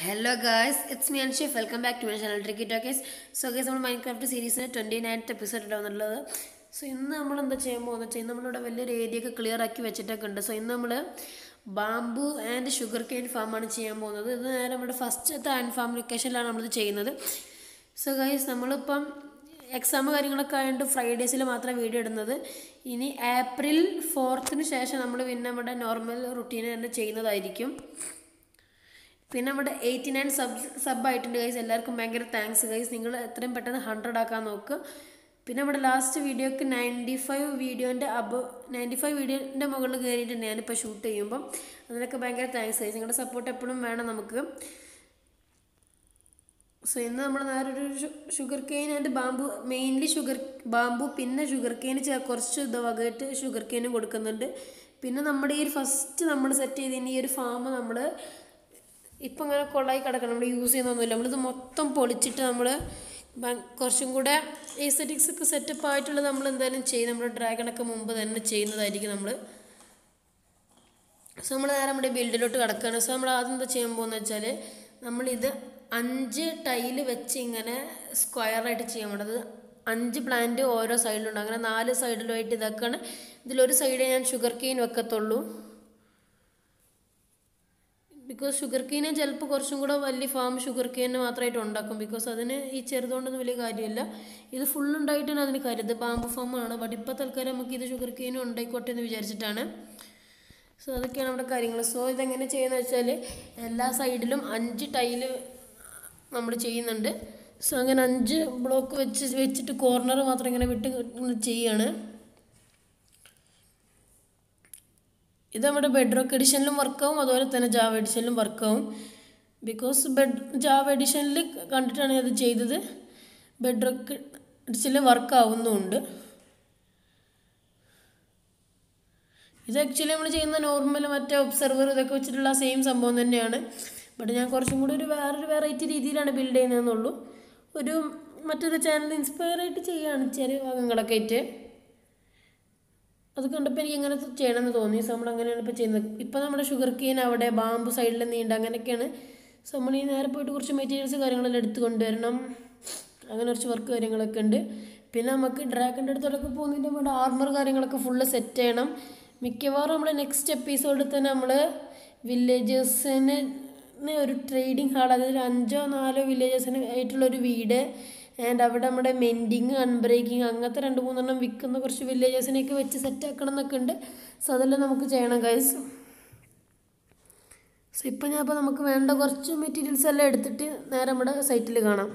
Hello guys it's me Anshif welcome back to my channel Tricky Talkies so guys നമ്മൾ Minecraft സീരീസിന് twenty ninth episode ഉണ്ടാവുന്നുള്ളത് so ഇന്ന് നമ്മൾ എന്താ ചെയ്യാൻ പോകുന്നത് വെച്ചാൽ ഇന്ന് നമ്മളിവിടെ വലിയൊരു ഏരിയ ക്ലിയർ ആക്കി വെച്ചിട്ടൊക്കെ ഉണ്ട്. സോ ഇന്ന് നമ്മൾ ബാംബു ആൻഡ് ഷുഗർ കെയിൻ ഫാമാണ് ചെയ്യാൻ പോകുന്നത്. ഇത് നേരെ നമ്മുടെ ഫസ്റ്റത്തെ ആൻഡ് ഫാം ലൊക്കേഷനിലാണ് നമ്മളിത് ചെയ്യുന്നത്. സോ ഗൈസ് നമ്മളിപ്പം എക്സാം കാര്യങ്ങളൊക്കെ ആയതുകൊണ്ട് ഫ്രൈഡേസിൽ മാത്രമേ വീഡിയോ ഇടുന്നത്. ഇനി ഏപ്രിൽ ഫോർത്തിന് ശേഷം നമ്മൾ പിന്നെ നമ്മുടെ നോർമൽ റുട്ടീൻ തന്നെ ചെയ്യുന്നതായിരിക്കും. പിന്നെ നമ്മുടെ എയ്റ്റി നയൻ സബ് സബ് ആയിട്ടുണ്ട് ഗൈസ് എല്ലാവർക്കും ഭയങ്കര താങ്ക്സ് ഗൈസ് നിങ്ങൾ എത്രയും പെട്ടെന്ന് ഹൺഡ്രഡ് ആക്കാൻ നോക്കുക പിന്നെ നമ്മുടെ ലാസ്റ്റ് വീഡിയോക്ക് നയന്റി ഫൈവ് വീഡിയോന്റെ അബ് നയന്റി ഫൈവ് വീഡിയോന്റെ മുകളിൽ കയറിയിട്ടുണ്ട് ഞാനിപ്പോൾ ഷൂട്ട് ചെയ്യുമ്പം അതിനൊക്കെ ഭയങ്കര താങ്ക്സ് ഗൈസ് നിങ്ങളുടെ സപ്പോർട്ട് എപ്പോഴും വേണം നമുക്ക്. സോ ഇന്ന് നമ്മൾ നേരെ ഒരു sugarcane and bamboo mainly sugar bamboo പിന്നെ ഷുഗർ കെയിൻ കുറച്ച് വകയിട്ട് ഷുഗർ കെയിനും കൊടുക്കുന്നുണ്ട്. പിന്നെ നമ്മുടെ ഈ ഫസ്റ്റ് നമ്മൾ സെറ്റ് ചെയ്തതിന് ഈ ഒരു ഫാം നമ്മൾ ഇപ്പം ഇങ്ങനെ കൊള്ളായി കിടക്കണം. നമ്മൾ യൂസ് ചെയ്യുന്നൊന്നുമില്ല നമ്മളിത് മൊത്തം പൊളിച്ചിട്ട് നമ്മൾ കുറച്ചും കൂടെ എസ്തറ്റിക്സ് ഒക്കെ സെറ്റപ്പ് ആയിട്ടുള്ളത് നമ്മൾ എന്തായാലും ചെയ്യും. നമ്മുടെ ഡ്രാഗണൊക്കെ മുമ്പ് തന്നെ ചെയ്യുന്നതായിരിക്കും നമ്മൾ സോ നമ്മൾ നേരെ നമ്മുടെ ബിൽഡിലോട്ട് കിടക്കുകയാണ് സോ നമ്മൾ ആദ്യം എന്താ ചെയ്യാൻ പോകുന്നത് വെച്ചാൽ നമ്മളിത് അഞ്ച് ടൈൽ വെച്ച് ഇങ്ങനെ സ്ക്വയറായിട്ട് ചെയ്യാൻ വേണ്ടത് അഞ്ച് പ്ലാന്റ് ഓരോ സൈഡിലുണ്ട് അങ്ങനെ നാല് സൈഡിലുമായിട്ട് ഇതൊക്കെയാണ് ഇതിലൊരു സൈഡേ ഞാൻ ഷുഗർ കെയിൻ വെക്കത്തുള്ളൂ. ബിക്കോസ് ഷുഗർ കെയിനെ ചിലപ്പോൾ കുറച്ചും കൂടെ വലിയ ഫാം ഷുഗർ കെയിന് മാത്രമായിട്ട് ഉണ്ടാക്കും. ബിക്കോസ് അതിന് ഈ ചെറുതുകൊണ്ടൊന്നും വലിയ കാര്യമില്ല. ഇത് ഫുൾ ഉണ്ടായിട്ടാണ് അതിന് കാര്യം പാമ്പ് ഫാമാണ് ബട്ട് ഇപ്പോൾ തൽക്കാലം നമുക്ക് ഇത് ഷുഗർ കെയിനും ഉണ്ടായിക്കോട്ടെ എന്ന് വിചാരിച്ചിട്ടാണ്. സോ അതൊക്കെയാണ് നമ്മുടെ കാര്യങ്ങൾ. സോ ഇതെങ്ങനെ ചെയ്യുന്നത് വെച്ചാൽ എല്ലാ സൈഡിലും അഞ്ച് ടൈൽ നമ്മൾ ചെയ്യുന്നുണ്ട്. സോ അങ്ങനെ അഞ്ച് ബ്ലോക്ക് വെച്ച് വെച്ചിട്ട് കോർണർ മാത്രം ഇങ്ങനെ വിട്ട് ചെയ്യാണ് ഇത് നമ്മുടെ ബെഡ്റോക്ക് എഡിഷനിലും വർക്കാവും അതുപോലെ തന്നെ ജാവ എഡിഷനിലും വർക്കാവും ബിക്കോസ് ബെഡ് ജാവ എഡിഷനിൽ കണ്ടിട്ടാണ് അത് ചെയ്തത്. ബെഡ്റോക്ക് എഡിഷനിൽ വർക്കാവുന്നുമുണ്ട് ഇത് ആക്ച്വലി നമ്മൾ ചെയ്യുന്ന നോർമൽ മറ്റേ ഒബ്സർവർ ഇതൊക്കെ വെച്ചിട്ടുള്ള സെയിം സംഭവം തന്നെയാണ്. ബട്ട് ഞാൻ കുറച്ചും കൂടി ഒരു വേറൊരു വെറൈറ്റി രീതിയിലാണ് ബിൽഡ് ചെയ്യുന്നതെന്നുള്ളൂ. ഒരു മറ്റൊരു ചാനൽ ഇൻസ്പയർ ആയിട്ട് ചെയ്യുകയാണ് ചെറിയ ഭാഗങ്ങളൊക്കെ ആയിട്ട്. അത് കണ്ടപ്പോൾ എനിക്ക് അങ്ങനെ ചെയ്യണമെന്ന് തോന്നി. സോ നമ്മൾ അങ്ങനെയാണ് ഇപ്പോൾ ചെയ്യുന്നത്. ഇപ്പോൾ നമ്മുടെ ഷുഗർ കെയിൻ അവിടെ ബാമ്പു സൈഡിൽ നീണ്ട അങ്ങനെയൊക്കെയാണ്. സോ നമ്മൾ ഈ നേരെ പോയിട്ട് കുറച്ച് മെറ്റീരിയൽസ് കാര്യങ്ങളെല്ലാം എടുത്ത് കൊണ്ടുവരണം. അങ്ങനെ കുറച്ച് വർക്ക് കാര്യങ്ങളൊക്കെ ഉണ്ട്. പിന്നെ നമുക്ക് ഡ്രാഗന്റെ അടുത്തോടൊക്കെ പോകുന്നതിന്റെ നമ്മുടെ ആർമർ കാര്യങ്ങളൊക്കെ ഫുള്ള് സെറ്റ് ചെയ്യണം. മിക്കവാറും നമ്മൾ നെക്സ്റ്റ് എപ്പിസോഡിൽ തന്നെ നമ്മൾ വില്ലേജേഴ്സിന് ഒരു ട്രേഡിംഗ് ഹാൾ അതായത് അഞ്ചോ നാലോ വില്ലേജേഴ്സിന് ആയിട്ടുള്ളൊരു വീട് ആൻഡ് അവിടെ നമ്മുടെ മെൻഡിങ് അൺബ്രേക്കിങ് അങ്ങനത്തെ രണ്ട് മൂന്നെണ്ണം വിൽക്കുന്ന കുറച്ച് വില്ലേജേഴ്സിനെയൊക്കെ വെച്ച് സെറ്റ് ആക്കണം എന്നൊക്കെ ഉണ്ട്. സോ അതെല്ലാം നമുക്ക് ചെയ്യണം ഗൈസ് സോ ഇപ്പം ഞാൻ അപ്പോൾ നമുക്ക് വേണ്ട കുറച്ച് മെറ്റീരിയൽസ് എല്ലാം എടുത്തിട്ട് നേരെ നമ്മുടെ സൈറ്റിൽ കാണാം.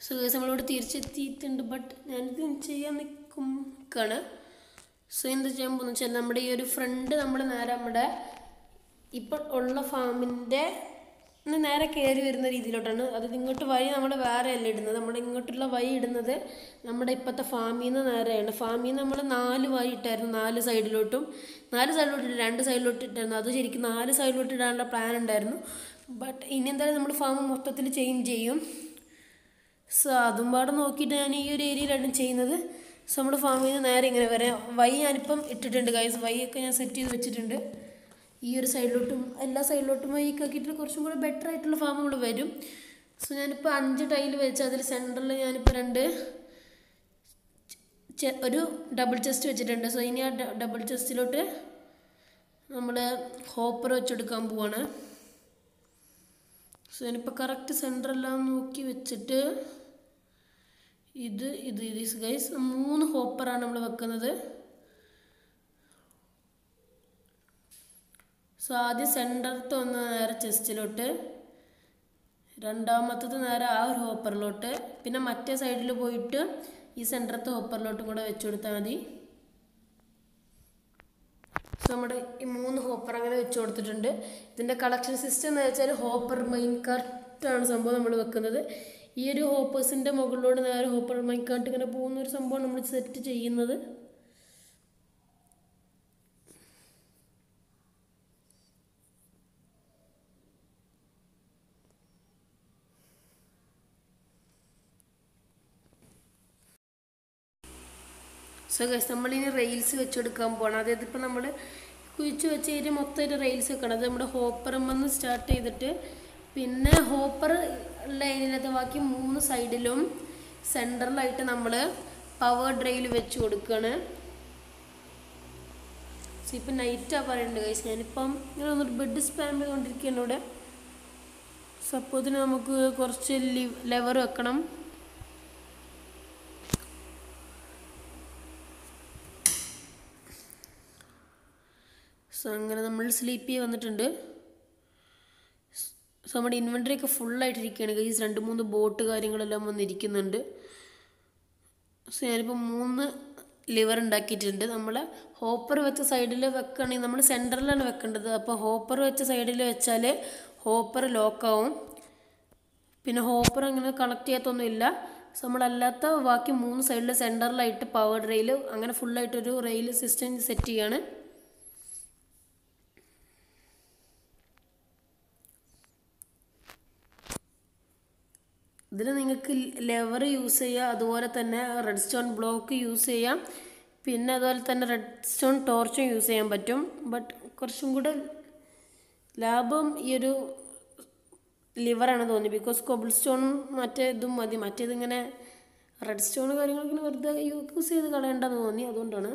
സോ ഗൈസ് നമ്മളിവിടെ തിരിച്ചെത്തിയിട്ടുണ്ട് ബട്ട് ഞാനിത് ചെയ്യാൻ നിൽക്കും സോ എന്താ ചെയ്യാൻ പോകുന്നത് വെച്ചാൽ നമ്മുടെ ഈ ഒരു ഫ്രണ്ട് നമ്മൾ നേരെ നമ്മുടെ ഇപ്പോൾ ഉള്ള ഫാമിന്റെ നേരെ കയറി വരുന്ന രീതിയിലോട്ടാണ്. അത് ഇങ്ങോട്ട് വഴി നമ്മൾ വേറെ അല്ല ഇടുന്നത്? നമ്മുടെ ഇങ്ങോട്ടുള്ള വഴി ഇടുന്നത് നമ്മുടെ ഇപ്പോഴത്തെ ഫാമിൽ നിന്ന് നേരെയാണ്. ഫാമിൽ നിന്ന് നമ്മൾ നാല് വഴി ഇട്ടായിരുന്നു നാല് സൈഡിലോട്ടും. നാല് സൈഡിലോട്ട് രണ്ട് സൈഡിലോട്ട് ഇട്ടായിരുന്നു. അത് ശരിക്കും നാല് സൈഡിലോട്ട് ഇടാനുള്ള പ്ലാൻ ഉണ്ടായിരുന്നു. ബട്ട് ഇനി എന്തായാലും നമ്മൾ ഫാം മൊത്തത്തിൽ ചേഞ്ച് ചെയ്യും. സോ അതും പാടെ നോക്കിയിട്ട് ഞാൻ ഈ ഒരു ഏരിയയിലാണ് ചെയ്യുന്നത്. സോ നമ്മുടെ ഫാമിൽ നിന്ന് നേരെ ഇങ്ങനെ വരാം. വൈ ഞാനിപ്പം ഇട്ടിട്ടുണ്ട് കൈസ് വൈ ഒക്കെ ഞാൻ സെറ്റ് ചെയ്ത് വെച്ചിട്ടുണ്ട്. ഈ ഒരു സൈഡിലോട്ടും എല്ലാ സൈഡിലോട്ടും വൈ ആക്കിയിട്ട് കുറച്ചും കൂടെ ബെറ്റർ ആയിട്ടുള്ള ഫാം നമ്മൾ വരും. സോ ഞാനിപ്പോൾ അഞ്ച് ടൈൽ വെച്ച് അതിൽ സെന്ററിൽ ഞാനിപ്പോൾ രണ്ട് ഒരു ഡബിൾ ചെസ്റ്റ് വെച്ചിട്ടുണ്ട്. സോ ഇനി ആ ഡബിൾ ചെസ്റ്റിലോട്ട് നമ്മൾ ഹോപ്പർ വെച്ചെടുക്കാൻ പോവാണ്. സോ ഞാനിപ്പോൾ കറക്റ്റ് സെന്ററെല്ലാം നോക്കി വെച്ചിട്ട് ഇത് ഇത് ഇത് ഗൈസ് മൂന്ന് ഹോപ്പറാണ് നമ്മൾ വെക്കുന്നത്. സോ ആദ്യം സെന്ററത്തെ ഒന്ന് നേരെ ചെസ്റ്റിലോട്ട് രണ്ടാമത്തത് നേരെ ആ ഒരു ഹോപ്പറിലോട്ട് പിന്നെ മറ്റേ സൈഡിൽ പോയിട്ട് ഈ സെന്ററത്തെ ഹോപ്പറിലോട്ടും കൂടെ വെച്ചു കൊടുത്താൽ മതി. സോ നമ്മുടെ ഈ മൂന്ന് ഹോപ്പർ അങ്ങനെ വെച്ച് കൊടുത്തിട്ടുണ്ട്. ഇതിന്റെ കളക്ഷൻ സിസ്റ്റം എന്ന് വെച്ചാൽ ഹോപ്പർ മൈൻ കാർട്ടാണ് സംഭവം നമ്മൾ വെക്കുന്നത്. ഈ ഒരു ഹോപ്പേഴ്സിന്റെ മുകളിലൂടെ നേരെ ഹോപ്പർ മൈൻ കാർട്ട് ഇങ്ങനെ പോകുന്ന ഒരു സംഭവം നമ്മൾ സെറ്റ് ചെയ്യുന്നത്. സോ ഗസ് നമ്മളിനി റെയിൽസ് വെച്ചെടുക്കാൻ പോകണം അതായത് ഇപ്പോൾ നമ്മൾ കുഴിച്ച് വെച്ച് കഴിഞ്ഞാൽ മൊത്തമായിട്ട് റെയിൽസ് വെക്കണം. അത് നമ്മുടെ ഹോപ്പറുമെന്ന് സ്റ്റാർട്ട് ചെയ്തിട്ട് പിന്നെ ഹോപ്പർ ലൈനിലത്തെ ബാക്കി മൂന്ന് സൈഡിലും സെന്ററിലായിട്ട് നമ്മൾ പവർ ഡ്രൈയിൽ വെച്ച് കൊടുക്കുകയാണ് സോ ഇപ്പം നൈറ്റാണ് പറയുന്നത് കൈസ് ഞാനിപ്പം ഇങ്ങനെ ഒന്ന് ബെഡ് സ്പാം ചെയ്തുകൊണ്ടിരിക്കുകയാണ് ഇവിടെ. സപ്പോസിന് നമുക്ക് കുറച്ച് ലിവ് ലെവർ വെക്കണം. സോ അങ്ങനെ നമ്മൾ സ്ലീപ്പ് ചെയ്ത് വന്നിട്ടുണ്ട്. സോ നമ്മുടെ ഇൻവെന്ററി ഒക്കെ ഫുള്ളായിട്ടിരിക്കുകയാണ് ഗൈസ് രണ്ട് മൂന്ന് ബോട്ട് കാര്യങ്ങളെല്ലാം വന്നിരിക്കുന്നുണ്ട് സോ ഞാനിപ്പോൾ മൂന്ന് ലിവർ ഉണ്ടാക്കിയിട്ടുണ്ട്. നമ്മൾ ഹോപ്പർ വെച്ച സൈഡിൽ വെക്കുകയാണെങ്കിൽ നമ്മൾ സെന്ററിലാണ് വെക്കേണ്ടത്. അപ്പോൾ ഹോപ്പർ വെച്ച സൈഡിൽ വെച്ചാൽ ഹോപ്പർ ലോക്കാവും പിന്നെ ഹോപ്പർ അങ്ങനെ കണക്ട് ചെയ്യാത്തൊന്നുമില്ല. സോ നമ്മളല്ലാത്ത ബാക്കി മൂന്ന് സൈഡിൽ സെന്ററിലായിട്ട് പവർ റെയിൽ അങ്ങനെ ഫുള്ളായിട്ടൊരു റെയിൽ സിസ്റ്റം സെറ്റ് ചെയ്യാണ്. ഇതിൽ നിങ്ങൾക്ക് ലെവർ യൂസ് ചെയ്യാം അതുപോലെ തന്നെ റെഡ് സ്റ്റോൺ ബ്ലോക്ക് യൂസ് ചെയ്യാം പിന്നെ അതുപോലെ തന്നെ റെഡ് സ്റ്റോൺ ടോർച്ചും യൂസ് ചെയ്യാൻ പറ്റും. ബട്ട് കുറച്ചും കൂടെ ലാഭം ഈ ഒരു ലിവറാണ് തോന്നി. ബിക്കോസ് കൊബിൾ സ്റ്റോണും മറ്റേ ഇതും മതി. മറ്റേതിങ്ങനെ റെഡ് സ്റ്റോൺ കാര്യങ്ങളൊക്കെ വെറുതെ യൂസ് ചെയ്ത് കളയേണ്ടെന്ന് തോന്നി. അതുകൊണ്ടാണ്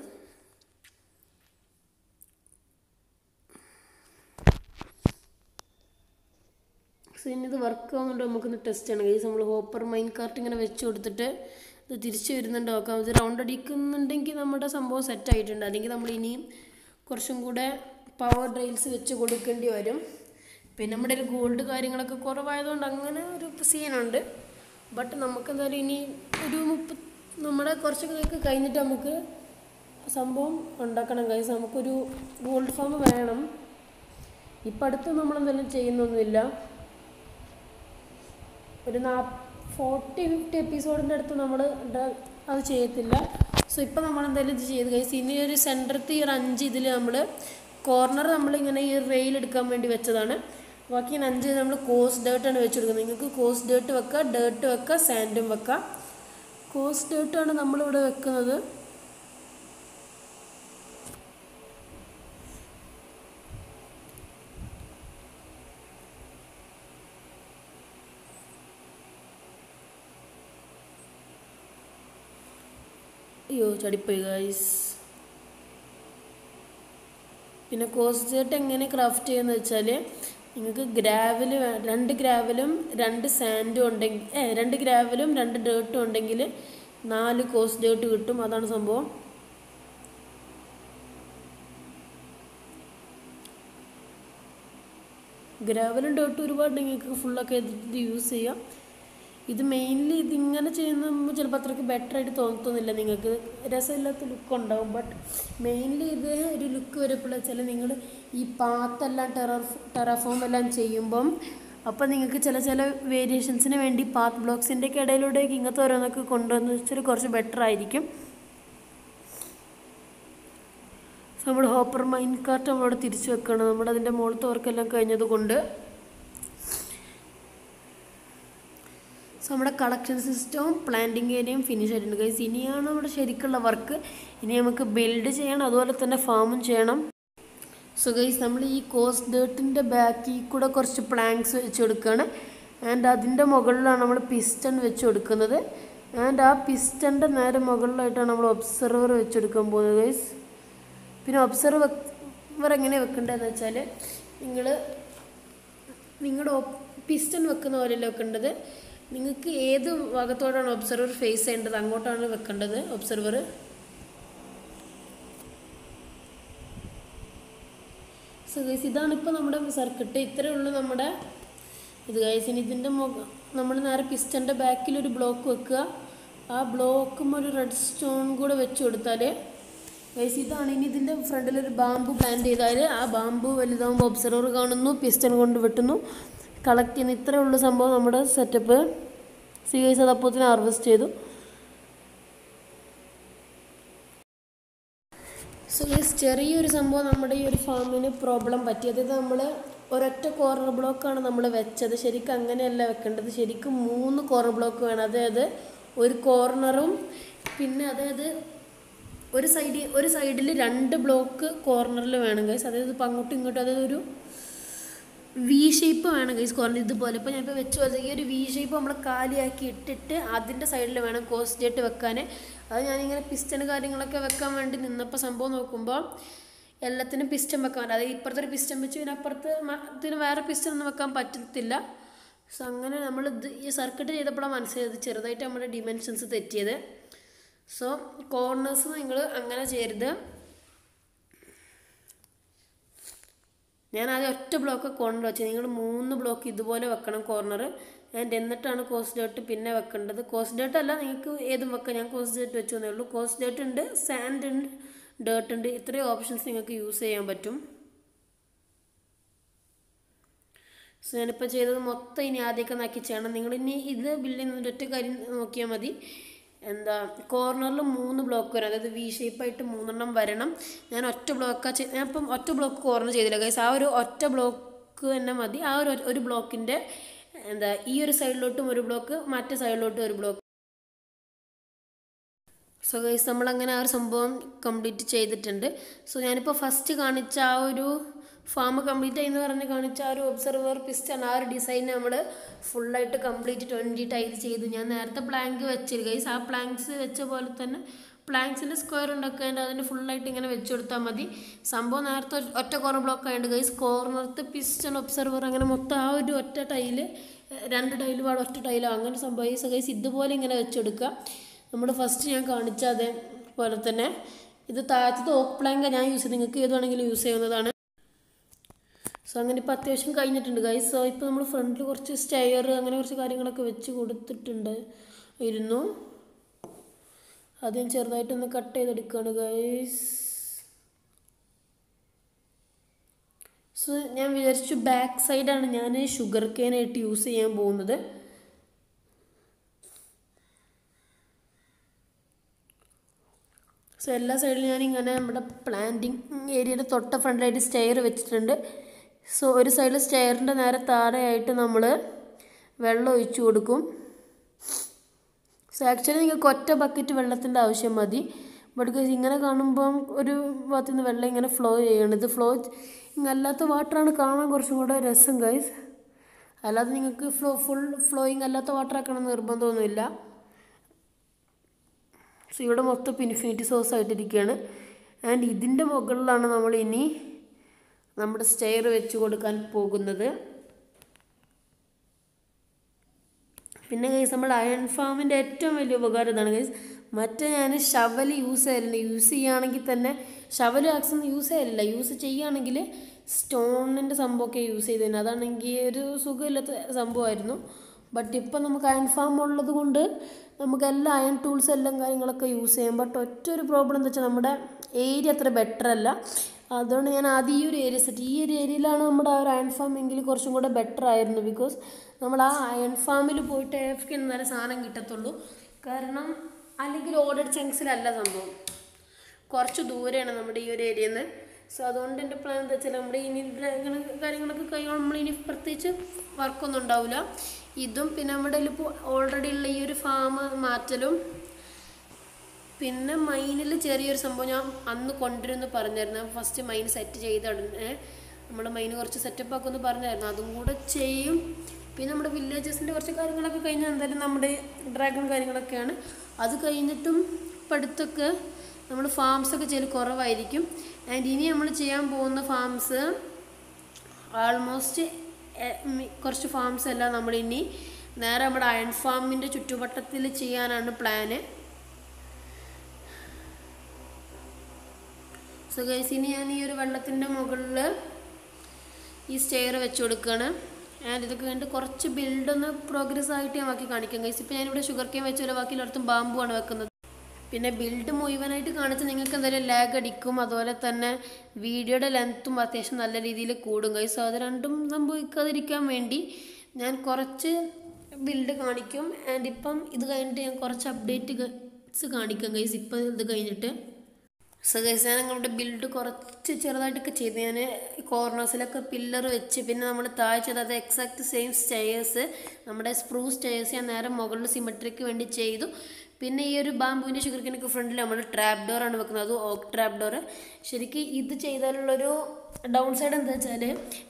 ഇനി ഇത് വർക്ക് ആവുന്നുണ്ടോ നമുക്കൊന്ന് ടെസ്റ്റ് ചെയ്യണം. ഗൈസ് നമ്മൾ ഹോപ്പർ മൈൻ കാർട്ട് ഇങ്ങനെ വെച്ച് കൊടുത്തിട്ട് ഇത് തിരിച്ച് വരുന്നുണ്ടോ. നോക്കാം ഇത് റൗണ്ട് അടിക്കുന്നുണ്ടെങ്കിൽ നമ്മുടെ സംഭവം സെറ്റ് ആയിട്ടുണ്ട്. അല്ലെങ്കിൽ നമ്മൾ ഇനിയും കുറച്ചും കൂടെ പവർ ഡ്രൈൽസ് വെച്ച് കൊടുക്കേണ്ടി വരും. പിന്നെ നമ്മുടെ ഒരു ഗോൾഡ് കാര്യങ്ങളൊക്കെ കുറവായതുകൊണ്ട് അങ്ങനെ ഒരു സീനുണ്ട് ബട്ട് നമുക്ക് എന്തായാലും ഇനി ഒരു മുപ്പത് നമ്മുടെ കുറച്ചൊക്കെ കഴിഞ്ഞിട്ട് നമുക്ക് സംഭവം ഉണ്ടാക്കണം. കൈസ് നമുക്കൊരു ഗോൾഡ് ഫാം വേണം. ഇപ്പം അടുത്ത് നമ്മളെന്തെങ്കിലും ചെയ്യുന്നൊന്നുമില്ല. ഒരു നാ ഫോർട്ടി ഫിഫ്റ്റി എപ്പിസോഡിന്റെ അടുത്ത് നമ്മൾ അത് ചെയ്യത്തില്ല. സോ ഇപ്പം നമ്മൾ എന്തായാലും ഇത് ചെയ്ത് കഴിച്ച് ഇനി ഒരു സെന്ററത്തെ ഈ ഒരു അഞ്ച് ഇതിൽ നമ്മൾ കോർണർ നമ്മളിങ്ങനെ ഈ റെയിൽ എടുക്കാൻ വേണ്ടി വെച്ചതാണ്. ബാക്കി അഞ്ച് നമ്മൾ കോസ് ഡേർട്ടാണ് വെച്ച് കൊടുക്കുന്നത് നിങ്ങൾക്ക് കോസ് ഡേർട്ട് വെക്കാം ഡേർട്ട് വെക്കാം സാൻഡും വെക്കാം. കോസ് ഡേർട്ടാണ് നമ്മളിവിടെ വെക്കുന്നത്. അയ്യോ ചടിപ്പോയി ഗൈസ് പിന്നെ കോസ്റ്റേട്ട് എങ്ങനെ ക്രാഫ്റ്റ് ചെയ്യുന്നത് വെച്ചാൽ നിങ്ങൾക്ക് ഗ്രാവൽ രണ്ട് ഗ്രാവലും രണ്ട് സാൻഡും ഉണ്ടെങ്കിൽ ഏ രണ്ട് ഗ്രാവലും രണ്ട് ഡേർട്ടും ഉണ്ടെങ്കിൽ നാല് കോസ്റ്റേർട്ട് കിട്ടും. അതാണ് സംഭവം. ഗ്രാവലും ഡേർട്ടും ഒരുപാട് നിങ്ങൾക്ക് ഫുള്ളൊക്കെ യൂസ് ചെയ്യാം. ഇത് മെയിൻലി ഇതിങ്ങനെ ചെയ്യുന്ന ചിലപ്പോൾ അത്രയ്ക്ക് ബെറ്റർ ആയിട്ട് തോന്നത്തൊന്നുമില്ല. നിങ്ങൾക്ക് രസമില്ലാത്ത ലുക്ക് ഉണ്ടാവും. ബട്ട് മെയിൻലി ഇത് ഒരു ലുക്ക് വരുമ്പോൾ ചില നിങ്ങൾ ഈ പാത്തെല്ലാം ടെറർ ടെറഫോം എല്ലാം ചെയ്യുമ്പം അപ്പോൾ നിങ്ങൾക്ക് ചില ചില വേരിയേഷൻസിന് വേണ്ടി പാത്ത് ബ്ലോക്സിന്റെ ഒക്കെ ഇടയിലൂടെയൊക്കെ ഇങ്ങനത്തെ ഓരോന്നൊക്കെ കൊണ്ടുവന്ന് വെച്ചാൽ കുറച്ച് ബെറ്റർ ആയിരിക്കും. നമ്മൾ ഹോപ്പർ മൈൻ കാർട്ട് നമ്മളവിടെ തിരിച്ചു വെക്കണം. നമ്മുടെ അതിന്റെ മുകളിലത്തെ വർക്കെല്ലാം കഴിഞ്ഞത് കൊണ്ട് സോ നമ്മുടെ കളക്ഷൻ സിസ്റ്റവും പ്ലാന്റിങ് ഏരിയയും ഫിനിഷ് ആയിട്ടുണ്ട്. ഗൈസ് ഇനിയാണ് നമ്മുടെ ശരിക്കുള്ള വർക്ക് ഇനി നമുക്ക് ബിൽഡ് ചെയ്യണം. അതുപോലെ തന്നെ ഫാമും ചെയ്യണം. സോ ഗൈസ് നമ്മൾ ഈ കോസ്റ്റ് ഡേർട്ടിന്റെ ബാക്കിൽ കൂടെ കുറച്ച് പ്ലാങ്ക്സ് വെച്ച് കൊടുക്കുകയാണ് ആൻഡ് അതിന്റെ മുകളിലാണ് നമ്മൾ പിസ്റ്റൺ വെച്ച് കൊടുക്കുന്നത്. ആൻഡ് ആ പിസ്റ്റന്റെ നേരെ മുകളിലായിട്ടാണ് നമ്മൾ ഒബ്സർവർ വെച്ച് കൊടുക്കാൻ പോകുന്നത് ഗൈസ് പിന്നെ ഒബ്സർവർ എങ്ങനെ വെക്കേണ്ടതെന്ന് വെച്ചാൽ നിങ്ങൾ നിങ്ങളുടെ പിസ്റ്റൺ വെക്കുന്ന പോലെയല്ല വെക്കേണ്ടത്? നിങ്ങൾക്ക് ഏത് ഭാഗത്തോടാണ് ഒബ്സർവർ ഫേസ് ചെയ്യേണ്ടത്? അങ്ങോട്ടാണ് വെക്കേണ്ടത് ഒബ്സർവർ സോ ഇതാണ് ഇപ്പോൾ നമ്മുടെ സർക്കിട്ട് ഇത്രയേ ഉള്ളൂ നമ്മുടെ ഇത് ഗൈസ് ഇനി ഇതിന്റെ മുഖം നമ്മൾ നേരെ പിസ്റ്റന്റെ ബാക്കിൽ ഒരു ബ്ലോക്ക് വെക്കുക. ആ ബ്ലോക്കും ഒരു റെഡ് സ്റ്റോൺ കൂടെ വെച്ച് കൊടുത്താൽ ഗൈസ് ഇതാണ് ഇനി ഇതിന്റെ ഫ്രണ്ടിൽ ഒരു ബാമ്പു പ്ലാന്റ് ചെയ്താൽ ആ ബാമ്പു വലുതാകുമ്പോൾ ഒബ്സർവർ കാണുന്നു പിസ്റ്റൻ കൊണ്ട് വെട്ടുന്നു. കളക്ട് ചെയ്യുന്ന ഇത്രയേ ഉള്ളൂ സംഭവം. നമ്മുടെ സെറ്റപ്പ് സി ഐ സദപ്പൂത്തിന് ഹാർവെസ്റ്റ് ചെയ്തു. സോ ഈ ചെറിയൊരു സംഭവം നമ്മുടെ ഈ ഒരു ഫാമിന് പ്രോബ്ലം പറ്റി. അതായത് നമ്മൾ ഒരൊറ്റ കോർണർ ബ്ലോക്കാണ് നമ്മൾ വെച്ചത്. ശരിക്കും അങ്ങനെയല്ല വെക്കേണ്ടത്. ശരിക്കും മൂന്ന് കോർണർ ബ്ലോക്ക് വേണം. അതായത് ഒരു കോർണറും പിന്നെ അതായത് ഒരു സൈഡിൽ ഒരു സൈഡിൽ രണ്ട് ബ്ലോക്ക് കോർണറിൽ വേണം ഗൈസ് അതായത് ഇപ്പം അങ്ങോട്ടും ഇങ്ങോട്ടും അതായത് ഒരു വി ഷേപ്പ് വേണം ഗൈസ് കുറഞ്ഞ ഇതുപോലെ. ഇപ്പോൾ ഞാനിപ്പോൾ വെച്ച് പോലെ ഈ ഒരു വി ഷേപ്പ് നമ്മൾ കാലിയാക്കി ഇട്ടിട്ട് അതിന്റെ സൈഡിൽ വേണം കോസ്റ്റ് ജെറ്റ് വെക്കാൻ അത് ഞാനിങ്ങനെ പിസ്റ്റൺ കാര്യങ്ങളൊക്കെ വെക്കാൻ വേണ്ടി നിന്നപ്പോൾ സംഭവം നോക്കുമ്പോൾ എല്ലാത്തിനും പിസ്റ്റൺ വെക്കാൻ പറ്റും. അതായത് ഇപ്പുറത്തെ ഒരു പിസ്റ്റൺ വെച്ച് പിന്നെ അപ്പുറത്ത് ഇതിന് വേറെ പിസ്റ്റൺ ഒന്നും വെക്കാൻ പറ്റത്തില്ല. സോ അങ്ങനെ നമ്മൾ ഇത് ഈ സർക്കിട്ട് ചെയ്തപ്പോഴാണ് മനസ്സിലായത് ചെറുതായിട്ട് നമ്മുടെ ഡിമെൻഷൻസ് തെറ്റിയത്. സോ കോർണേഴ്സ് നിങ്ങൾ അങ്ങനെ ചെയ്യരുത്. ഞാൻ ആദ്യം ഒറ്റ ബ്ലോക്ക് കോർണർ വെച്ചത് നിങ്ങൾ മൂന്ന് ബ്ലോക്ക് ഇതുപോലെ വെക്കണം കോർണർ ഞാൻ എന്നിട്ടാണ് കോസ് ഡേട്ട് പിന്നെ വെക്കേണ്ടത്. കോസ് ഡേട്ട് അല്ല നിങ്ങൾക്ക് ഏതും വെക്കാം. ഞാൻ കോസ് ഡേട്ട് വെച്ചു എന്നേ ഉള്ളൂ. കോസ് ഡേട്ട് ഉണ്ട് സാൻഡ് ഉണ്ട് ഡേർട്ട് ഉണ്ട്. ഇത്രയും ഓപ്ഷൻസ് നിങ്ങൾക്ക് യൂസ് ചെയ്യാൻ പറ്റും. സോ ഞാനിപ്പോൾ ചെയ്തത് മൊത്തം ഇനി ആദ്യമൊക്കെ നാക്കി ചെയ്യണം. നിങ്ങൾ ഇനി ഇത് ബില്ലിൽ ഒറ്റ കാര്യം നോക്കിയാൽ മതി. എന്താ കോർണറിൽ മൂന്ന് ബ്ലോക്ക് വരും. അതായത് വി ഷേപ്പായിട്ട് മൂന്നെണ്ണം വരണം. ഞാൻ ഒറ്റ ബ്ലോക്കാ ഞാൻ ഇപ്പം ഒറ്റ ബ്ലോക്ക് കോർണർ ചെയ്തില്ല ഗൈസ് ആ ഒരു ഒറ്റ ബ്ലോക്ക് തന്നെ മതി. ആ ഒരു ഒരു ബ്ലോക്കിന്റെ എന്താ ഈ ഒരു സൈഡിലോട്ടും ഒരു ബ്ലോക്ക് മറ്റേ സൈഡിലോട്ടും ഒരു ബ്ലോക്ക് സോ ഗൈസ് നമ്മളങ്ങനെ ആ ഒരു സംഭവം കംപ്ലീറ്റ് ചെയ്തിട്ടുണ്ട്. സോ ഞാനിപ്പോൾ ഫസ്റ്റ് കാണിച്ച ആ ഒരു ഫാം കംപ്ലീറ്റ് ആയി എന്ന് പറഞ്ഞ് കാണിച്ച ആ ഒരു ഒബ്സർവർ പിസ്റ്റൺ ആ ഒരു ഡിസൈൻ നമ്മൾ ഫുള്ളായിട്ട് കംപ്ലീറ്റ് ട്വന്റി ടൈൽ ചെയ്ത്. ഞാൻ നേരത്തെ പ്ലാങ്ക് വെച്ചില്ല ഗൈസ് ആ പ്ലാങ്ക്സ് വെച്ച പോലെ തന്നെ പ്ലാങ്ക്സിന്റെ സ്ക്വയർ ഉണ്ടാക്കാൻ അതിന് ഫുള്ളായിട്ട് ഇങ്ങനെ വെച്ച് കൊടുത്താൽ മതി. സംഭവം നേരത്തെ ഒറ്റ കോർണർ ബ്ലോക്ക് ആയതുകൊണ്ട് ഗൈസ് കോർണർത്ത് പിസ്റ്റൺ ഒബ്സർവർ അങ്ങനെ മൊത്തം ആ ഒരു ഒറ്റ ടൈൽ രണ്ട് ടൈൽ പാടും ഒറ്റ ടൈലോ അങ്ങനെ സംഭവിച്ച ഗൈസ് ഇതുപോലെ ഇങ്ങനെ വെച്ചെടുക്കുക നമ്മൾ ഫസ്റ്റ് ഞാൻ കാണിച്ച അതേപോലെ തന്നെ. ഇത് താഴത്തത് ഓക്ക് പ്ലാങ്ക ഞാൻ യൂസ് ചെയ്ത് നിങ്ങൾക്ക് ഏത് വേണമെങ്കിലും യൂസ് ചെയ്യുന്നതാണ് സോ അങ്ങനെ ഇപ്പോൾ അത്യാവശ്യം കഴിഞ്ഞിട്ടുണ്ട്. ഗൈസ് സോ ഇപ്പോൾ നമ്മൾ ഫ്രണ്ടിൽ കുറച്ച് സ്റ്റെയർ അങ്ങനെ കുറച്ച് കാര്യങ്ങളൊക്കെ വെച്ച് കൊടുത്തിട്ടുണ്ട്. ഇരുന്നു. ആദ്യം ചെറുതായിട്ടൊന്ന് കട്ട് ചെയ്തെടുക്കുകയാണ് ഗൈസ് സോ ഞാൻ വിചാരിച്ചു ബാക്ക് സൈഡാണ് ഞാൻ ഷുഗർ കെയിനായിട്ട് യൂസ് ചെയ്യാൻ പോകുന്നത്. സോ എല്ലാ സൈഡിലും ഞാൻ ഇങ്ങനെ നമ്മുടെ പ്ലാന്റിങ് ഏരിയയുടെ തൊട്ട ഫ്രണ്ടിലായിട്ട് സ്റ്റെയർ വെച്ചിട്ടുണ്ട്. സോ ഒരു സൈഡിൽ സ്റ്റെയറിന്റെ നേരെ താഴെയായിട്ട് നമ്മൾ വെള്ളം ഒഴിച്ചു കൊടുക്കും. സോ ആക്ച്വലി നിങ്ങൾക്ക് ഒറ്റ ബക്കറ്റ് വെള്ളത്തിന്റെ ആവശ്യം മതി. ബട്ട് ബിക്കോസ് ഇങ്ങനെ കാണുമ്പം ഒരു ഭാഗത്തു നിന്ന് വെള്ളം ഇങ്ങനെ ഫ്ലോ ചെയ്യണം ഇത് ഫ്ലോ അല്ലാത്ത വാട്ടറാണ് കാണാൻ കുറച്ചും കൂടെ രസം ഗൈസ് അല്ലാതെ നിങ്ങൾക്ക് ഫ്ലോ ഫുൾ ഫ്ലോയിങ് അല്ലാത്ത വാട്ടർ ആക്കണം എന്ന് നിർബന്ധമൊന്നുമില്ല. സോ ഇവിടെ മൊത്തം ഇൻഫിനിറ്റി സോസ് ആയിട്ടിരിക്കുകയാണ് ആൻഡ് ഇതിന്റെ മുകളിലാണ് നമ്മൾ ഇനി നമ്മുടെ സ്റ്റെയർ വെച്ച് കൊടുക്കാൻ പോകുന്നത്. പിന്നെ ഗൈസ് നമ്മുടെ അയൺ ഫാമിന്റെ ഏറ്റവും വലിയ ഉപകാരം ഇതാണ് ഗൈസ് മറ്റേ ഞാൻ ഷവൽ യൂസ് ചെയ്യലില്ല യൂസ് ചെയ്യുകയാണെങ്കിൽ തന്നെ ഷവൽ മാക്സിമം യൂസ് ചെയ്യലില്ല. യൂസ് ചെയ്യുകയാണെങ്കിൽ സ്റ്റോണിന്റെ സംഭവമൊക്കെ യൂസ് ചെയ്തതിന് അതാണെങ്കിൽ ഒരു സുഖമില്ലാത്ത സംഭവമായിരുന്നു. ബട്ട് ഇപ്പം നമുക്ക് അയൺ ഫാം ഉള്ളത് കൊണ്ട് നമുക്ക് എല്ലാ അയൺ ടൂൾസ് എല്ലാം കാര്യങ്ങളൊക്കെ യൂസ് ചെയ്യാം. ബട്ട് ഒറ്റ ഒരു പ്രോബ്ലം എന്താ വെച്ചാൽ നമ്മുടെ ഏരിയ അത്ര ബെറ്റർ അല്ല. അതുകൊണ്ട് ഞാൻ ആദ്യം ഈ ഒരു ഏരിയ സെറ്റ് ഈ ഒരു ഏരിയയിലാണ് നമ്മുടെ ആ ഒരു അയൺ ഫാം എങ്കിൽ കുറച്ചും കൂടെ ബെറ്റർ ആയിരുന്നു ബിക്കോസ് നമ്മൾ ആ അയൺ ഫാമിൽ പോയിട്ട് എഫ് കെ എന്നാലേ സാധനം കിട്ടത്തുള്ളൂ. കാരണം അല്ലെങ്കിൽ ഓർഡർ ചങ്ക്സിലല്ല സംഭവം. കുറച്ച് ദൂരെയാണ് നമ്മുടെ ഈ ഒരു ഏരിയയിൽ നിന്ന് സോ അതുകൊണ്ട് എന്റെ പ്ലാൻ എന്താ വെച്ചാൽ നമ്മുടെ ഇനി കാര്യങ്ങളൊക്കെ കഴിയുമ്പോൾ നമ്മൾ ഇനി പ്രത്യേകിച്ച് വർക്കൊന്നും ഉണ്ടാവില്ല. ഇതും പിന്നെ നമ്മുടെ ഇപ്പോൾ ഓൾറെഡി ഉള്ള ഈ ഒരു ഫാം മാറ്റലും പിന്നെ മൈനിൽ ചെറിയൊരു സംഭവം ഞാൻ അന്ന് കൊണ്ടുവരുമെന്ന് പറഞ്ഞായിരുന്നു. ഫസ്റ്റ് മൈൻ സെറ്റ് ചെയ്ത ഉടനെ നമ്മൾ മൈൻ കുറച്ച് സെറ്റപ്പ് ആക്കുമെന്ന് പറഞ്ഞായിരുന്നു. അതും കൂടെ ചെയ്യും. പിന്നെ നമ്മുടെ വില്ലേജസിന്റെ കുറച്ച് കാര്യങ്ങളൊക്കെ കഴിഞ്ഞാൽ എന്തായാലും നമ്മുടെ ഡ്രാഗൺ കാര്യങ്ങളൊക്കെയാണ്. അത് കഴിഞ്ഞിട്ടും പഠിത്തമൊക്കെ നമ്മൾ ഫാംസൊക്കെ ചെയ്യൽ കുറവായിരിക്കും. ആൻഡ് ഇനി നമ്മൾ ചെയ്യാൻ പോകുന്ന ഫാംസ് ആൾമോസ്റ്റ് കുറച്ച് ഫാംസ് എല്ലാം നമ്മൾ ഇനി നേരെ നമ്മുടെ അയൺ ഫാമിന്റെ ചുറ്റുവട്ടത്തിൽ ചെയ്യാനാണ് പ്ലാന് സോ ഗൈസ് ഇനി ഞാൻ ഈ ഒരു വെള്ളത്തിന്റെ മുകളിൽ ഈ സ്റ്റെയർ വെച്ച് കൊടുക്കുകയാണ് ആൻഡ് ഇതൊക്കെ കഴിഞ്ഞിട്ട് കുറച്ച് ബിൽഡൊന്ന് പ്രോഗ്രസ് ആയിട്ട് ഞാൻ ബാക്കി കാണിക്കാം ഗൈസ് ഇപ്പോൾ ഞാനിവിടെ ഷുഗർ കെയിൻ വെച്ച ബാക്കി എല്ലായിടത്തും ബാമ്പു ആണ് വെക്കുന്നത്. പിന്നെ ബിൽഡ് മുഴുവനായിട്ട് കാണിച്ച് നിങ്ങൾക്ക് എന്തായാലും ലാഗ് അടിക്കും. അതുപോലെ തന്നെ വീഡിയോയുടെ ലെങ്ത്തും അത്യാവശ്യം നല്ല രീതിയിൽ കൂടും ഗൈസ് അത് രണ്ടും സംഭവിക്കാതിരിക്കാൻ വേണ്ടി ഞാൻ കുറച്ച് ബിൽഡ് കാണിക്കും. ആൻഡ് ഇപ്പം ഇത് കഴിഞ്ഞിട്ട് ഞാൻ കുറച്ച് അപ്ഡേറ്റ് കാണിക്കാം ഗൈസ് ഇപ്പം ഇത് കഴിഞ്ഞിട്ട്. സോ ഗൈസ് ഞാൻ ഞങ്ങളുടെ ബിൽഡ് കുറച്ച് ചെറുതായിട്ടൊക്കെ ചെയ്ത്. ഞാൻ കോർണേഴ്സിലൊക്കെ പില്ലർ വെച്ച് പിന്നെ നമ്മൾ താഴെ ചെയ്ത് അത് എക്സാക്ട് സെയിം സ്റ്റെയേഴ്സ് നമ്മുടെ സ്പ്രൂ സ്റ്റെയേഴ്സ് ഞാൻ നേരെ മുകളിൽ സിമെട്രിക്ക് വേണ്ടി ചെയ്തു. പിന്നെ ഈ ഒരു ബാമ്പുവിന്റെ ഷുഗർ കെനൊക്കെ ഫ്രണ്ടിൽ നമ്മൾ ട്രാപ്പ് ഡോറാണ് വെക്കുന്നത്. അത് ഓക്ക് ട്രാപ്പ് ഡോർ ശരിക്കും ഇത് ചെയ്താലുള്ളൊരു ഡൗൺ സൈഡ് എന്താ വെച്ചാൽ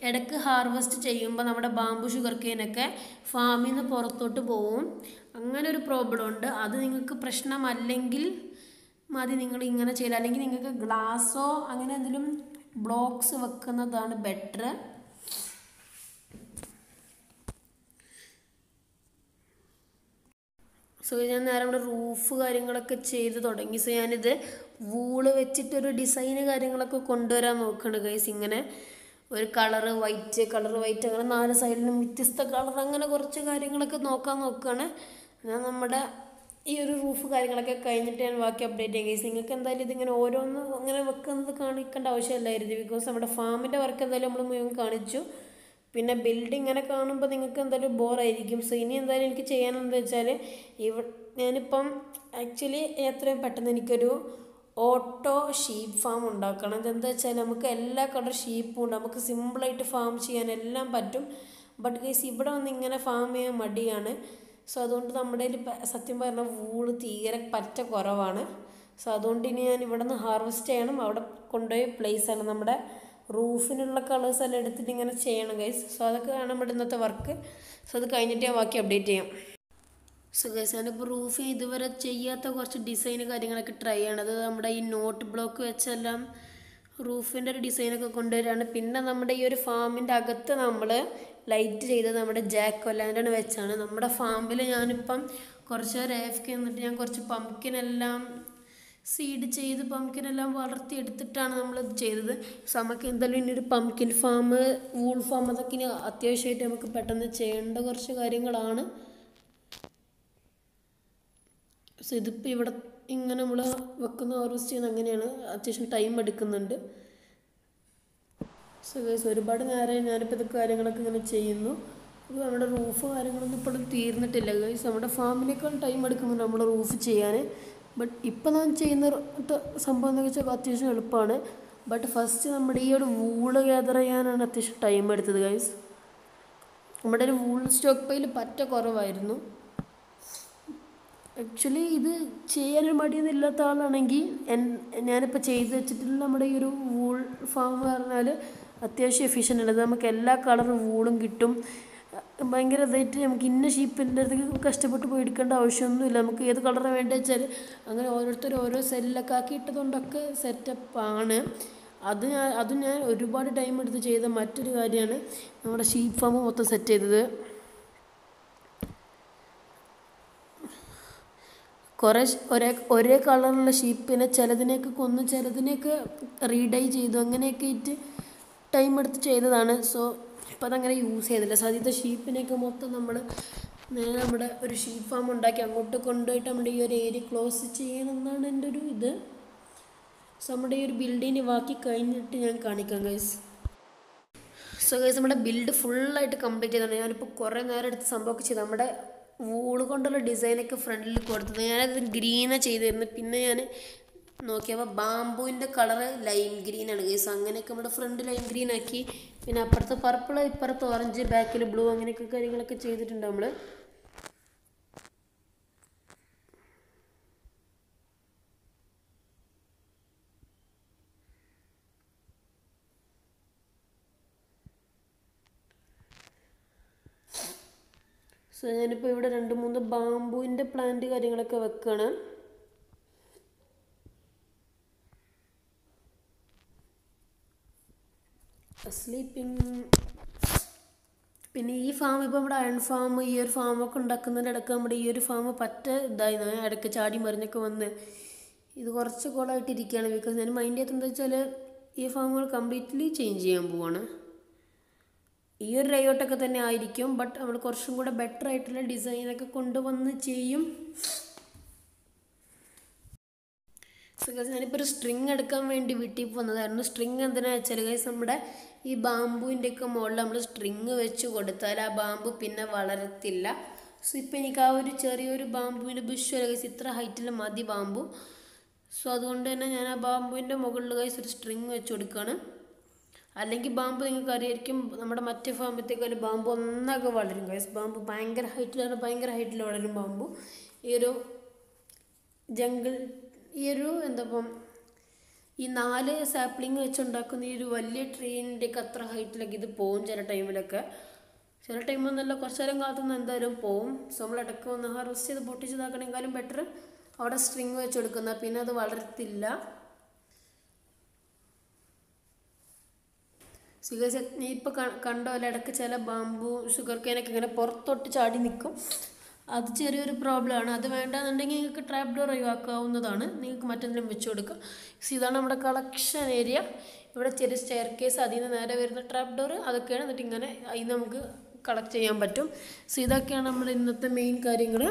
ഇടയ്ക്ക് ഹാർവെസ്റ്റ് ചെയ്യുമ്പോൾ നമ്മുടെ ബാമ്പു ഷുഗർ കെയിനൊക്കെ ഫാമിൽ നിന്ന് പുറത്തോട്ട് പോവും. അങ്ങനെ ഒരു പ്രോബ്ലം ഉണ്ട്. അത് നിങ്ങൾക്ക് പ്രശ്നമല്ലെങ്കിൽ മതി. നിങ്ങൾ ഇങ്ങനെ ചെയ്യുക അല്ലെങ്കിൽ നിങ്ങൾക്ക് ഗ്ലാസ്സോ അങ്ങനെ എന്തെങ്കിലും ബ്ലോക്സ് വെക്കുന്നതാണ് ബെറ്റർ സോ ഞാൻ നേരെ ഇവിടെ റൂഫ് കാര്യങ്ങളൊക്കെ ചെയ്ത് തുടങ്ങി. സോ ഞാനിത് വൂൾ വെച്ചിട്ടൊരു ഡിസൈൻ കാര്യങ്ങളൊക്കെ കൊണ്ടുവരാൻ നോക്കുകയാണ് ഗൈസ് ഇങ്ങനെ ഒരു കളറ് വൈറ്റ് കളർ വൈറ്റ് അങ്ങനെ നാല് സൈഡിലും വ്യത്യസ്ത കളർ അങ്ങനെ കുറച്ച് കാര്യങ്ങളൊക്കെ നോക്കാൻ നോക്കുകയാണ് ഞാൻ നമ്മുടെ ഈ ഒരു റൂഫ് കാര്യങ്ങളൊക്കെ കഴിഞ്ഞിട്ട് ഞാൻ ബാക്കി അപ്ഡേറ്റ് ചെയ്യാം. ഗൈസ് നിങ്ങൾക്ക് എന്തായാലും ഇതിങ്ങനെ ഓരോന്ന് അങ്ങനെ വെക്കുന്നത് കാണിക്കേണ്ട ആവശ്യമില്ലായിരുന്നു. ബിക്കോസ് നമ്മുടെ ഫാമിന്റെ വർക്ക് എന്തായാലും നമ്മൾ മുഴുവൻ കാണിച്ചു. പിന്നെ ബിൽഡിംഗ് ഇങ്ങനെ കാണുമ്പോൾ നിങ്ങൾക്ക് എന്തായാലും ബോറായിരിക്കും സോ ഇനി എന്തായാലും എനിക്ക് ചെയ്യാനെന്താ വെച്ചാൽ ഇവ ഞാനിപ്പം ആക്ച്വലി എത്രയും പെട്ടെന്ന് എനിക്കൊരു ഓട്ടോ ഷീപ്പ് ഫാം ഉണ്ടാക്കണം. ഇതെന്താ വെച്ചാൽ നമുക്ക് എല്ലാ കളർ ഷീപ്പും ഉണ്ട്. നമുക്ക് സിമ്പിളായിട്ട് ഫാം ചെയ്യാൻ എല്ലാം പറ്റും. ബട്ട് ഗൈസ് ഇവിടെ വന്ന് ഇങ്ങനെ ഫാം ചെയ്യാൻ മടിയാണ്. സോ അതുകൊണ്ട് നമ്മുടെ സത്യം പറഞ്ഞാൽ വൂൾ തീരെ പറ്റ കുറവാണ്. സോ അതുകൊണ്ട് ഇനി ഞാൻ ഇവിടെ നിന്ന് ഹാർവെസ്റ്റ് ചെയ്യണം. അവിടെ കൊണ്ടുപോയി പ്ലേസ് ആണ്. നമ്മുടെ റൂഫിനുള്ള കളേഴ്സ് എല്ലാം എടുത്തിട്ട് ഇങ്ങനെ ചെയ്യണം ഗൈസ് സോ അതൊക്കെ ആണ് നമ്മുടെ ഇന്നത്തെ വർക്ക് സോ അത് കഴിഞ്ഞിട്ട് ഞാൻ ബാക്കി അപ്ഡേറ്റ് ചെയ്യാം. സോ ഗൈസ് ഞാനിപ്പോൾ റൂഫ് ഇതുവരെ ചെയ്യാത്ത കുറച്ച് ഡിസൈൻ കാര്യങ്ങളൊക്കെ ട്രൈ ചെയ്യണത് നമ്മുടെ ഈ നോട്ട് ബ്ലോക്ക് വെച്ചെല്ലാം റൂഫിന്റെ ഒരു ഡിസൈനൊക്കെ കൊണ്ടുവരികയാണ് പിന്നെ നമ്മുടെ ഈ ഒരു ഫാമിന്റെ അകത്ത് നമ്മൾ ലൈറ്റ് ചെയ്തത് നമ്മുടെ ജാക്ക് കൊല്ലാൻഡാണ് വെച്ചാണ്. നമ്മുടെ ഫാമിൽ ഞാനിപ്പം കുറച്ച് AFK എന്നിട്ട് ഞാൻ കുറച്ച് പമ്പിക്കിനെല്ലാം സീഡ് ചെയ്ത് പംകിനെല്ലാം വളർത്തിയെടുത്തിട്ടാണ് നമ്മളിത് ചെയ്തത്. സോ നമുക്ക് എന്തായാലും ഇനി ഒരു പംകിൻ ഫാം വൂൾ ഫാം അതൊക്കെ ഇനി അത്യാവശ്യമായിട്ട് നമുക്ക് പെട്ടെന്ന് ചെയ്യേണ്ട കുറച്ച് കാര്യങ്ങളാണ്. സോ ഇതിപ്പോൾ ഇവിടെ ഇങ്ങനെ നമ്മൾ വെക്കുന്ന ഓർവസ് ചെയ്യുന്ന അങ്ങനെയാണ്. അത്യാവശ്യം ടൈം എടുക്കുന്നുണ്ട്. സോ ഗൈസ് ഒരുപാട് നേരം ഞാനിപ്പോൾ ഇതൊക്കെ കാര്യങ്ങളൊക്കെ ഇങ്ങനെ ചെയ്യുന്നു. അപ്പോൾ നമ്മുടെ റൂഫ് കാര്യങ്ങളൊന്നും ഇപ്പോഴും തീർന്നിട്ടില്ല ഗൈസ് നമ്മുടെ ഫാമിനേക്കാൾ ടൈം എടുക്കുന്നുണ്ട് നമ്മുടെ റൂഫ് ചെയ്യാൻ ബട്ട് ഇപ്പോൾ ഞാൻ ചെയ്യുന്ന സംഭവം എന്ന് വെച്ചാൽ അത്യാവശ്യം എളുപ്പമാണ് ബട്ട് ഫസ്റ്റ് നമ്മുടെ ഈ ഒരു വൂൾ ഗ്യാദർ ചെയ്യാനാണ് അത്യാവശ്യം ടൈം എടുത്തത് ഗൈസ് നമ്മുടെ ഒരു വൂൾ സ്റ്റോക്ക് പൈൽ പറ്റ കുറവായിരുന്നു. ആക്ച്വലി ഇത് ചെയ്യാനൊരു മടിയൊന്നുമില്ലാത്ത ആളാണെങ്കിൽ ഞാനിപ്പോൾ ചെയ്ത് വെച്ചിട്ടുള്ള നമ്മുടെ ഈ ഒരു വൂൾ ഫാം പറഞ്ഞാൽ അത്യാവശ്യം എഫിഷ്യന്റ് ആണ്. നമുക്ക് എല്ലാ കളർ വൂളും കിട്ടും. ഭയങ്കര ഇതായിട്ട് നമുക്ക് ഇന്ന ഷീപ്പിന്റെ അടുത്തേക്ക് കഷ്ടപ്പെട്ട് പോയി എടുക്കേണ്ട ആവശ്യമൊന്നുമില്ല. നമുക്ക് ഏത് കളറാണ് വേണ്ടത് വെച്ചാൽ അങ്ങനെ ഓരോരുത്തർ ഓരോ സെല്ലൊക്കെ ആക്കി ഇട്ടതുകൊണ്ടൊക്കെ സെറ്റപ്പാണ് അത് ഞാൻ അത് ഞാൻ ഒരുപാട് ടൈം എടുത്ത് ചെയ്ത മറ്റൊരു കാര്യമാണ് നമ്മുടെ ഷീപ്പ് ഫാം മൊത്തം സെറ്റ് ചെയ്തത്. കുറേ ഒരേ ഒരേ കളറുള്ള ഷീപ്പിനെ ചിലതിനെയൊക്കെ കൊന്നു ചിലതിനെയൊക്കെ റീഡൈ ചെയ്തു അങ്ങനെയൊക്കെ ആയിട്ട് ടൈം എടുത്ത് ചെയ്തതാണ്. സോ ഇപ്പം അതങ്ങനെ യൂസ് ചെയ്തില്ല. സാധ്യത ഷീപ്പിനെയൊക്കെ മൊത്തം നമ്മൾ നേരെ നമ്മുടെ ഒരു ഷീപ്പ് ഫാം ഉണ്ടാക്കി അങ്ങോട്ട് കൊണ്ടുപോയിട്ട് നമ്മുടെ ഈ ഒരു ഏരിയ ക്ലോസ് ചെയ്യണമെന്നാണ് എന്റെ ഒരു ഇത്. സോ നമ്മുടെ ഈ ഒരു ബിൽഡിങ്ങിന് ബാക്കി കഴിഞ്ഞിട്ട് ഞാൻ കാണിക്കാം ഗൈസ് സോ ഗൈസ് നമ്മുടെ ബിൽഡ് ഫുള്ളായിട്ട് കംപ്ലീറ്റ് ചെയ്തതാണ്. ഞാനിപ്പോൾ കുറേ നേരം എടുത്ത് സംഭവമൊക്കെ ചെയ്തു. നമ്മുടെ വൂൾ കൊണ്ടുള്ള ഡിസൈനൊക്കെ ഫ്രണ്ടിൽ കൊടുത്തത്. ഞാനത് ഗ്രീനാണ് ചെയ്തിരുന്നത്. പിന്നെ ഞാൻ നോക്കിയപ്പോൾ ബാമ്പുവിന്റെ കളറ് ലൈം ഗ്രീൻ ആണ്. ഗൈസ് അങ്ങനെയൊക്കെ നമ്മുടെ ഫ്രണ്ട് ലൈം ഗ്രീൻ ആക്കി. പിന്നെ അപ്പുറത്ത് പർപ്പിൾ ഇപ്പുറത്ത് ഓറഞ്ച് ബാക്കിൽ ബ്ലൂ അങ്ങനെയൊക്കെ കാര്യങ്ങളൊക്കെ ചെയ്തിട്ടുണ്ട് നമ്മൾ സോ ഞാനിപ്പോൾ ഇവിടെ രണ്ട് മൂന്ന് ബാമ്പുവിന്റെ പ്ലാന്റ് കാര്യങ്ങളൊക്കെ വെക്കുകയാണ് സ്ലീപ്പിംഗ് പിന്നെ ഈ ഫാം ഇപ്പോൾ നമ്മുടെ അയൺ ഫാം ഈ ഒരു ഫാമൊക്കെ ഉണ്ടാക്കുന്നതിന്റെ ഇടയ്ക്ക് നമ്മുടെ ഈ ഒരു ഫാം പറ്റ ഇതായി ഇടയ്ക്ക് ചാടി മറിഞ്ഞൊക്കെ വന്ന്. ഇത് കുറച്ച് കോളായിട്ട് ഇരിക്കുകയാണ് ബിക്കോസ് ഞാൻ മൈൻഡ് ചെയ്തത് എന്താ വെച്ചാൽ ഈ ഫാമുകൾ കംപ്ലീറ്റ്ലി ചേഞ്ച് ചെയ്യാൻ പോവാണ്. ഈ ഒരു ലേഔട്ടൊക്കെ തന്നെ ആയിരിക്കും ബട്ട് നമ്മൾ കുറച്ചും കൂടെ ബെറ്റർ ആയിട്ടുള്ള ഡിസൈനൊക്കെ കൊണ്ടുവന്ന് ചെയ്യും. സോ ഗൈസ് ഞാനിപ്പോൾ ഒരു സ്ട്രിങ് എടുക്കാൻ വേണ്ടി വീട്ടിൽ പോകുന്നതായിരുന്നു സ്ട്രിങ് എന്തിനാ വെച്ചാൽ ഗൈസ് നമ്മുടെ ഈ ബാമ്പുവിന്റെ ഒക്കെ മുകളിൽ നമ്മൾ സ്ട്രിങ് വെച്ച് കൊടുത്താൽ ആ ബാമ്പു പിന്നെ വളരത്തില്ല. സോ ഇപ്പം എനിക്ക് ആ ഒരു ചെറിയൊരു ബാമ്പുവിന്റെ ബുഷ് ഗൈസ് ഇത്ര ഹൈറ്റിൽ മതി ബാമ്പു. സോ അതുകൊണ്ട് തന്നെ ഞാൻ ആ ബാമ്പുവിന്റെ മുകളിൽ ഗൈസ് ഒരു സ്ട്രിങ് വെച്ച് കൊടുക്കുകയാണ് അല്ലെങ്കിൽ ബാമ്പ് നിങ്ങൾക്ക് അറിയായിരിക്കും നമ്മുടെ മറ്റേ ഫാമത്തേക്കാളും ബാമ്പു ഒന്നൊക്കെ വളരും ഗൈസ് ബാമ്പു ഭയങ്കര ഹൈറ്റിലാണ് ഭയങ്കര ഹൈറ്റിൽ വളരും ബാമ്പു. ഈ ഒരു ജംഗിൾ ഈ ഒരു എന്താപ്പം ഈ നാല് സാപ്ലിങ് വെച്ചുണ്ടാക്കുന്ന ഈ ഒരു വലിയ ട്രീന്റെ ഒക്കെ അത്ര ഹൈറ്റിലൊക്കെ ഇത് പോവും ചില ടൈമിലൊക്കെ. ചില ടൈമൊന്നുമല്ല കുറച്ച് നേരം കാത്തുനിന്ന് എന്തായാലും പോവും. സോ നമ്മൾ ഇടയ്ക്ക് ഒന്ന് ഹാർവെസ്റ്റ് ചെയ്ത് പൊട്ടിച്ചതാക്കണേക്കാളും ബെറ്റർ അവിടെ സ്ട്രിങ് വെച്ച് കൊടുക്കുന്ന പിന്നെ അത് വളരത്തില്ല സിഗസ് നീ ഇപ്പോൾ കണ്ടോ? അല്ല ഇടയ്ക്ക് ചില ബാമ്പു ഷുഗർ കെയിനൊക്കെ ഇങ്ങനെ പുറത്തോട്ട് ചാടി നിൽക്കും. അത് ചെറിയൊരു പ്രോബ്ലമാണ്. അത് വേണ്ടാന്നുണ്ടെങ്കിൽ നിങ്ങൾക്ക് ട്രാപ്പ് ഡോർ ഒഴിവാക്കാവുന്നതാണ്. നിങ്ങൾക്ക് മറ്റെന്തെങ്കിലും വെച്ച് കൊടുക്കാം. ഇതാണ് നമ്മുടെ കളക്ഷൻ ഏരിയ ഇവിടെ ചെറിയ സ്റ്റെയർ കേസ് അതിൽ നിന്ന് നേരെ വരുന്ന ട്രാപ്പ് ഡോർ അതൊക്കെയാണ്. എന്നിട്ട് ഇങ്ങനെ അതിൽ നമുക്ക് കളക്ട് ചെയ്യാൻ പറ്റും. സോ ഇതൊക്കെയാണ് നമ്മുടെ ഇന്നത്തെ മെയിൻ കാര്യങ്ങൾ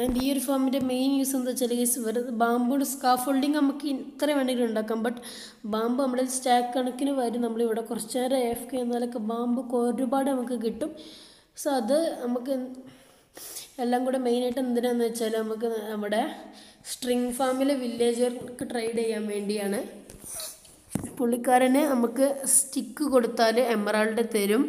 ആൻഡ് ഈ ഒരു ഫോമിന്റെ മെയിൻ യൂസ് എന്താ വെച്ചാൽ ഗൈസ് വെറുതെ ബാമ്പുകൊണ്ട് സ്കാഫ് ഹോൾഡിങ് നമുക്ക് ഇത്ര വേണമെങ്കിലും ഉണ്ടാക്കാം. ബട്ട് ബാമ്പ് നമ്മുടെ സ്റ്റാക്ക് കണക്കിന് വരും. നമ്മളിവിടെ കുറച്ച് നേരം എഫ് കെ എന്നാലൊക്കെ ബാമ്പ് ഒരുപാട് നമുക്ക് കിട്ടും. സോ അത് നമുക്ക് എല്ലാം കൂടെ മെയിനായിട്ട് എന്തിനാന്ന് വെച്ചാൽ നമുക്ക് നമ്മുടെ സ്ട്രിങ് ഫാമിലെ വില്ലേജർക്ക് ട്രൈഡ് ചെയ്യാൻ വേണ്ടിയാണ്. പുള്ളിക്കാരന് നമുക്ക് സ്റ്റിക്ക് കൊടുത്താൽ എമറാൾഡ് തരും.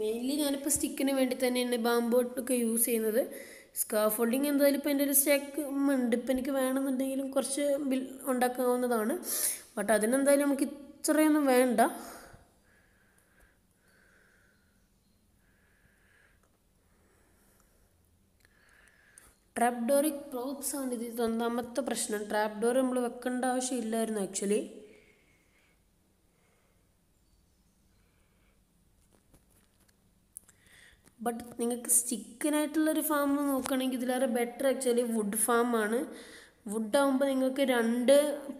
മെയിൻലി ഞാനിപ്പോൾ സ്റ്റിക്കിന് വേണ്ടി തന്നെയാണ് ബാമ്പോട്ടൊക്കെ യൂസ് ചെയ്യുന്നത്. സ്കാഫ് ഫോൾഡിങ് എന്തായാലും ഇപ്പോൾ എന്റെ ഒരു സ്റ്റേക്ക് ഉണ്ട് ഇപ്പം എനിക്ക് വേണമെന്നുണ്ടെങ്കിലും കുറച്ച് ബിൽ ഉണ്ടാക്കാവുന്നതാണ്. ബട്ട് അതിനെന്തായാലും നമുക്ക് ഇത്രയൊന്നും വേണ്ട. ഡോറിൽ പ്രോപ്സ് ആണ് ഇത്. ഒന്നാമത്തെ പ്രശ്നം. ട്രാപ്പ് ഡോർ നമ്മൾ വെക്കേണ്ട ആവശ്യമില്ലായിരുന്നു ആക്ച്വലി ബട്ട് നിങ്ങൾക്ക് സ്റ്റിക്കിനായിട്ടുള്ളൊരു ഫാം നോക്കുകയാണെങ്കിൽ ഇതിലേറെ ബെറ്റർ ആക്ച്വലി വുഡ് ഫാമാണ് വുഡ് ആകുമ്പോൾ നിങ്ങൾക്ക് രണ്ട്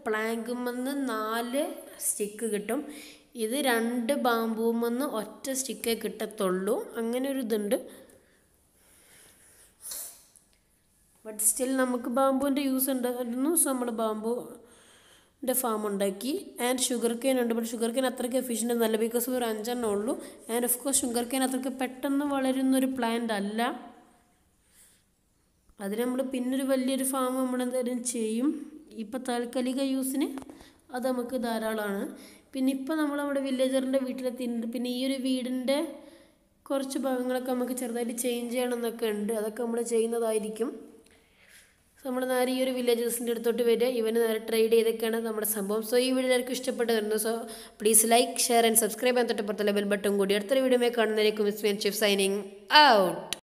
പ്ലാങ്കുമെന്ന് നാല് സ്റ്റിക്ക് കിട്ടും. ഇത് രണ്ട് ബാമ്പുമെന്ന് ഒറ്റ സ്റ്റിക്കേ കിട്ടത്തുള്ളൂ. അങ്ങനെ ഒരു ഇതുണ്ട്. ബട്ട് സ്റ്റിൽ നമുക്ക് ബാമ്പുവിന്റെ യൂസ് ഉണ്ടായിരുന്നു. സോ നമ്മൾ ബാമ്പുവിന്റെ ഫാം ഉണ്ടാക്കി. ആൻഡ് ഷുഗർ കെയിൻ ഉണ്ട്. ബട്ട് ഷുഗർ കെയിൻ അത്രയ്ക്ക് എഫിഷ്യന്റ് ഒന്നല്ല ബിക്കോസ് ഒരു അഞ്ചെണ്ണം ഉള്ളൂ. And of course sugar cane അത്രയ്ക്ക് പെട്ടെന്ന് വളരുന്നൊരു പ്ലാന്റ് അല്ല. അതിന് നമ്മൾ പിന്നൊരു വലിയൊരു ഫാം നമ്മൾ എന്തായാലും ചെയ്യും. ഇപ്പോൾ താൽക്കാലിക യൂസിന് അത് നമുക്ക് ധാരാളമാണ്. പിന്നെ ഇപ്പോൾ നമ്മൾ നമ്മുടെ വില്ലേജറിന്റെ വീട്ടിലെത്തിയിട്ടുണ്ട്. പിന്നെ ഈ ഒരു വീടിന്റെ കുറച്ച് ഭാഗങ്ങളൊക്കെ നമുക്ക് ചെറുതായിട്ട് ചേഞ്ച് ചെയ്യണമെന്നൊക്കെ ഉണ്ട്. അതൊക്കെ നമ്മൾ ചെയ്യുന്നതായിരിക്കും. നമ്മൾ നേരെ ഈ ഒരു വില്ലേജസിന്റെ അടുത്തോട്ട് വരിക. ഇവന് നേരെ ട്രേഡ് ചെയ്തൊക്കെയാണ് നമ്മുടെ സംഭവം. സോ ഈ വീഡിയോ എല്ലാവർക്കും ഇഷ്ടപ്പെട്ടതായിരുന്നു. So please like share and subscribe ചെയ്യാൻ തൊട്ടപ്പുറത്തുള്ള ബെൽ ബട്ടൺ കൂടി. അടുത്തൊരു വീഡിയോ കാണുന്നതിലേക്കും മിസ് മീൻ ചിഫ് സൈനിങ് ഔട്ട്